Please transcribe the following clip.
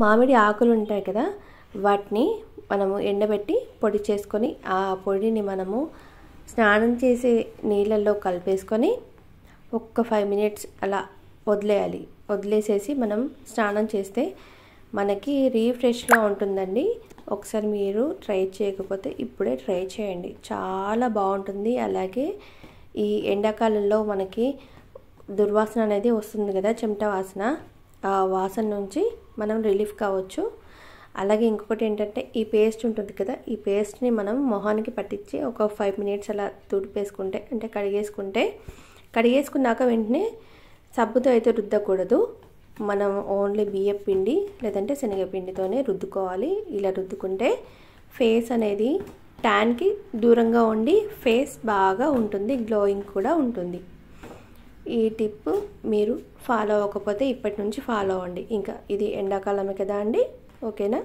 మామిడి ఆకులు ఉంటాయి కదా వాటిని మనము ఎండబెట్టి పొడి చేసుకొని ఆ పొడిని మనము స్నానం చేసే నీళ్ళల్లో కలిపేసుకొని ఒక్క ఫైవ్ మినిట్స్ అలా వదిలేయాలి. వదిలేసేసి మనం స్నానం చేస్తే మనకి రీఫ్రెష్గా ఉంటుందండి. ఒకసారి మీరు ట్రై చేయకపోతే ఇప్పుడే ట్రై చేయండి. చాలా బాగుంటుంది. అలాగే ఈ ఎండాకాలంలో మనకి దుర్వాసన అనేది వస్తుంది కదా చెమట వాసన. వాసన నుంచి మనం రిలీఫ్ కావచ్చు. అలాగే ఇంకొకటి ఏంటంటే ఈ పేస్ట్ ఉంటుంది కదా ఈ పేస్ట్ని మనం మొహానికి పట్టించి ఒక ఫైవ్ మినిట్స్ అలా తుడిపేసుకుంటే అంటే కడిగేసుకుంటే కడిగేసుకున్నాక వెంటనే సబ్బుతో అయితే రుద్దకూడదు. మనం ఓన్లీ బియ్యం పిండి లేదంటే శనగపిండితోనే రుద్దుకోవాలి. ఇలా రుద్దుకుంటే ఫేస్ అనేది ట్యాన్కి దూరంగా ఉండి ఫేస్ బాగా ఉంటుంది గ్లోయింగ్ కూడా ఉంటుంది. ఈ టిప్ మీరు ఫాలో అవ్వకపోతే ఇప్పటి నుంచి ఫాలో అవ్వండి. ఇంకా ఇది ఎండాకాలమే కదా అండి? ఓకేనా?